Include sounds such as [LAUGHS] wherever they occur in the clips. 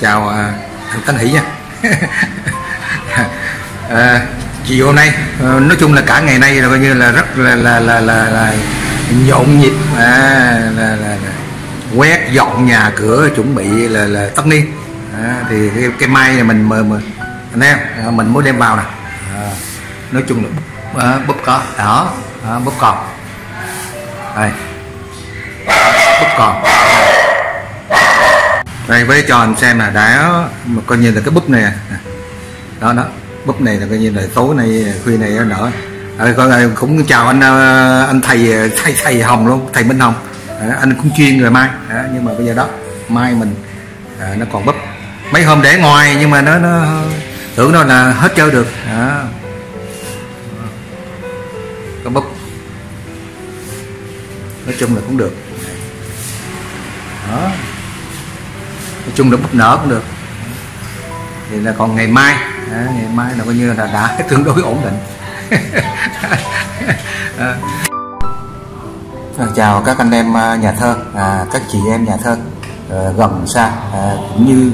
chào à, anh Tấn Hỷ nha. [LAUGHS] À, chiều hôm nay ờ, nói chung là cả ngày nay là coi như là rất là là là là, là nhộn nhịp à, là, là, là quét dọn nhà cửa chuẩn bị là là tất niên. À, thì cái, cái mai này mình mời mời anh em à, mình muốn đem vào nè. À, nói chung là à, búp có đó à, búp còn đây. Búp còn đây với cho anh xem là đã mà coi như là cái búp này à. đó đó. Búp này là coi như là tối nay khuya này nó nở. À, coi cũng chào anh ờ, anh thầy thầy thầy hồng luôn thầy minh hồng. À, anh cũng chuyên rồi mai. À, nhưng mà bây giờ đó mai mình à, nó còn búp. Mấy hôm để ngoài nhưng mà nó nó tưởng đâu là hết chơi được. À. có búp. Nói chung là cũng được. Đó nói chung là búp nở cũng được. Thì là còn ngày mai. À, ngày mai là coi như là đã [LAUGHS] tương đối ổn định. [LAUGHS] À. Chào các anh em à, nhà thơ à, các chị em nhà thơ à, gần xa à, cũng như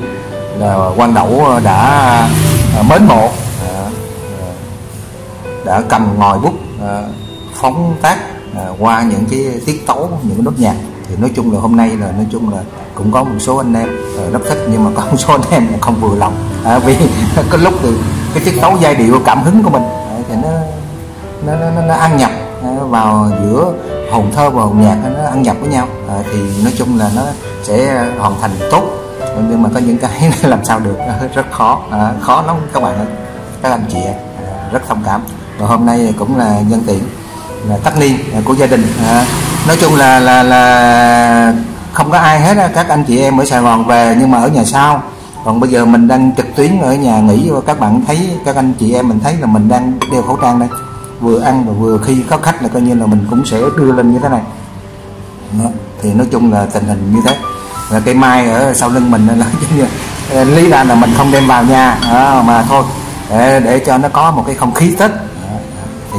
là quan đẩu à, đã à, mến mộ à, đã cầm ngòi bút à, phóng tác à, qua những cái tiết tấu những cái nốt nhạc thì nói chung là hôm nay là nói chung là cũng có một số anh em uh, rất thích nhưng mà có một số anh em là không vừa lòng. À, vì [LAUGHS] cái lúc thì cái tiết tấu giai điệu cảm hứng của mình à, thì nó nó, nó, nó, nó ăn nhập à, vào giữa hồn thơ và hồn nhạc nó ăn nhập với nhau. À, thì nói chung là nó sẽ hoàn thành tốt. Nhưng mà có những cái [LAUGHS] làm sao được [LAUGHS] rất khó à, khó lắm các bạn ơi. Các anh chị à, rất thông cảm. Và hôm nay cũng là nhân tiện là tất niên à, của gia đình à, nói chung là là là không có ai hết các anh chị em ở Sài Gòn về nhưng mà ở nhà sau. Còn bây giờ mình đang trực tuyến ở nhà nghỉ và các bạn thấy các anh chị em mình thấy là mình đang đeo khẩu trang đây. Vừa ăn và vừa khi có khách là coi như là mình cũng sẽ đưa lên như thế này. Đó. thì nói chung là tình hình như thế. Và cây mai ở sau lưng mình là [LAUGHS] ờ, lý ra là mình không đem vào nhà. Đó, mà thôi. Để, để cho nó có một cái không khí tết. Thì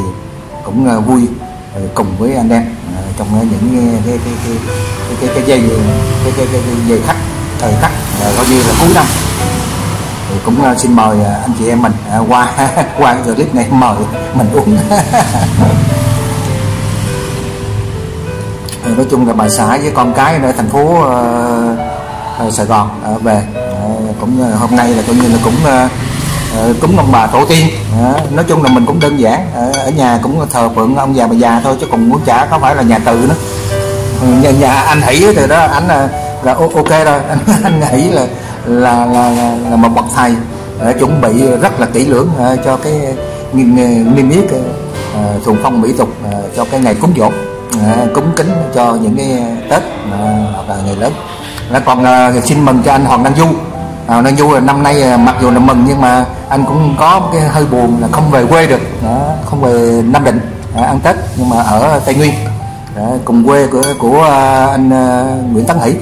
cũng ờ, vui ờ, cùng với anh em trong những ờ, cái cái cái cái cái, cái dây cái cái cái, cái dây khách thời khắc ờ, coi như là cuối năm. Thì cũng ờ, xin mời anh chị em mình qua [LAUGHS] qua cái clip này mời mình uống. [LAUGHS] Nói chung là bà xã với con cái ở thành phố uh, Sài Gòn uh, về. Uh, cũng hôm nay là coi như là cũng uh, Ờ, cúng ông bà tổ tiên. Ờ, nói chung là mình cũng đơn giản. Ờ, ở nhà cũng thờ phượng ông già bà già thôi chứ còn muốn chả có phải là nhà từ nữa. Ừ, nhà, nhà anh hỷ từ đó anh là, là ok rồi. Anh [LAUGHS] anh hỷ là là là, là, là một bậc thầy uh, chuẩn bị rất là kỹ lưỡng cho cái niêm yết uh, thuần phong mỹ tục cho cái ngày cúng dỗ cúng kính cho những cái tết hoặc là ngày lớn. Là còn xin mừng cho anh Hoàng Đăng Du à, Đăng vui là năm nay à, mặc dù là mừng nhưng mà anh cũng có cái hơi buồn là không về quê được. Đó, không về Nam Định à, ăn Tết nhưng mà ở Tây Nguyên. Đó, cùng quê của của à, anh à, Nguyễn Tấn Hỷ.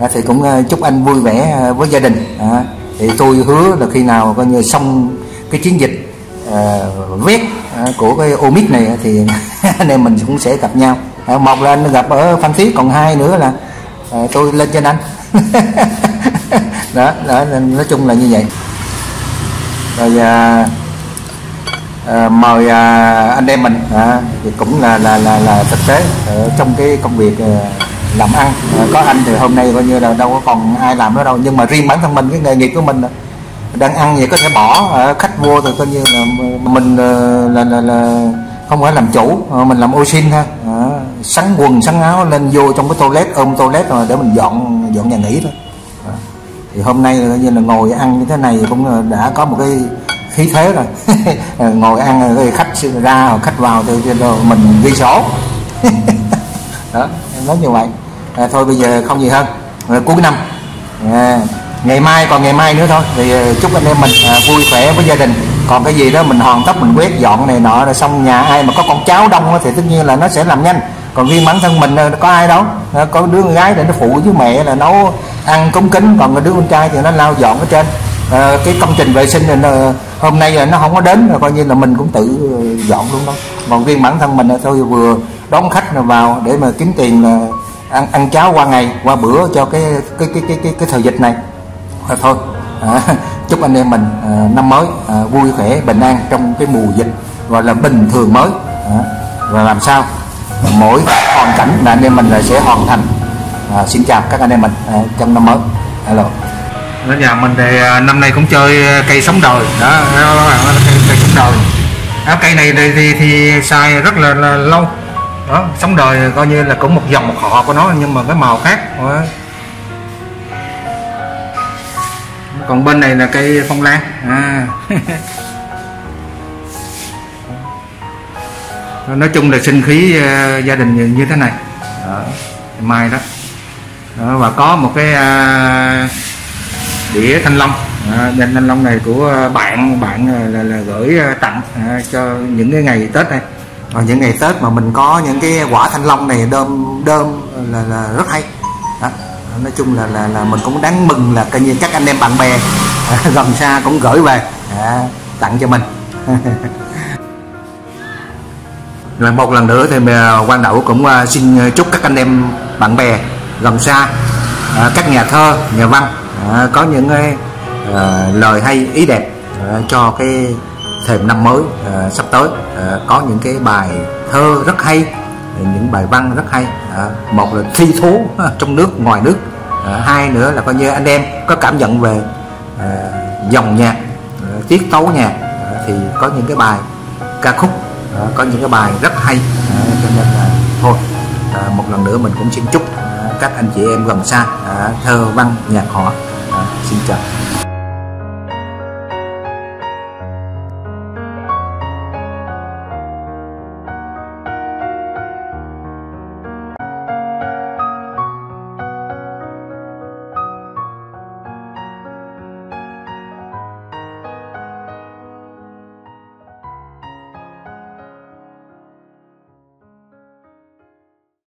À, thì cũng chúc anh vui vẻ với gia đình. À, thì tôi hứa là khi nào coi như xong cái chiến dịch uh, vét uh, của cái omic này thì [LAUGHS] anh em mình cũng sẽ gặp nhau. À, một là anh gặp ở Phan Thiết còn hai nữa là uh, tôi lên trên anh. [LAUGHS] đó, đó nói chung là như vậy. Rồi à, à, mời à, anh em mình à, thì cũng là là là, là thực tế ở trong cái công việc à, làm ăn. À, có anh thì hôm nay coi như là đâu có còn ai làm nữa đâu nhưng mà riêng bản thân mình cái nghề nghiệp của mình đang ăn vậy có thể bỏ à, khách vô thì coi như là mình à, là, là, là không phải làm chủ à, mình làm ô xin ha. À, sắn quần sắn áo lên vô trong cái toilet ôm toilet rồi để mình dọn dọn nhà nghỉ thôi thì hôm nay như là ngồi ăn như thế này cũng đã có một cái khí thế rồi. [LAUGHS] Ngồi ăn rồi khách ra rồi khách vào thì rồi mình ghi sổ [LAUGHS] đó nói như vậy. À, thôi bây giờ không gì hơn. Rồi cuối năm. À, ngày mai còn ngày mai nữa thôi. Thì à, chúc anh em mình à, vui khỏe với gia đình. Còn cái gì đó mình hoàn tất mình quét dọn này nọ rồi xong nhà ai mà có con cháu đông thì tất nhiên là nó sẽ làm nhanh còn riêng bản thân mình ờ, có ai đâu. Ờ, có đứa con gái để nó phụ với mẹ là nấu ăn cúng kính còn đứa con trai thì nó lao dọn ở trên. À, cái công trình vệ sinh này hôm nay là nó không có đến là coi như là mình cũng tự dọn luôn đó. Còn riêng bản thân mình là thôi vừa đón khách vào để mà kiếm tiền là ăn ăn cháo qua ngày qua bữa cho cái cái cái cái cái, cái thời dịch này. À, thôi. À, [LAUGHS] chúc anh em mình à, năm mới à, vui khỏe bình an trong cái mùa dịch gọi là bình thường mới. À, và làm sao? Mỗi hoàn cảnh là anh em mình là sẽ hoàn thành. À, xin chào các anh em mình à, trong năm mới. Hello. Ở nhà mình thì à, năm nay cũng chơi à, cây sống đời. Đó cây, cây sống đời. Đó, cây này thì, thì, thì xài rất là, là lâu. Đó sống đời coi như là cũng một dòng một họ của nó nhưng mà cái màu khác. Đó. còn bên này là cây phong lan. À. [LAUGHS] nói chung là sinh khí uh, gia đình như thế này đó, mai đó. đó và có một cái uh, đĩa thanh long đĩa thanh long này của ờ, bạn bạn là, là gửi tặng cho những cái ngày tết này vào những ngày tết mà mình có những cái quả thanh long này đơm đơm là, là rất hay đó. nói chung là, là là mình cũng đáng mừng là coi như các anh em bạn bè [LAUGHS] gần xa cũng gửi về à, tặng cho mình [LAUGHS] lần một lần nữa thì quan đậu cũng à, xin à, chúc các anh em bạn bè gần xa à, các nhà thơ, nhà văn có những lời hay, ý đẹp cho cái thềm năm mới sắp tới. Có những cái bài thơ rất hay, những bài văn rất hay một là thi thố trong nước, ngoài nước hai nữa là coi như anh em có cảm nhận về dòng nhạc tiết tấu nhạc thì có những cái bài ca khúc à, có những cái bài rất hay. À, cho nên là thôi à, một lần nữa mình cũng xin chúc à, các anh chị em gần xa à, thơ văn nhạc họ. À, xin chào.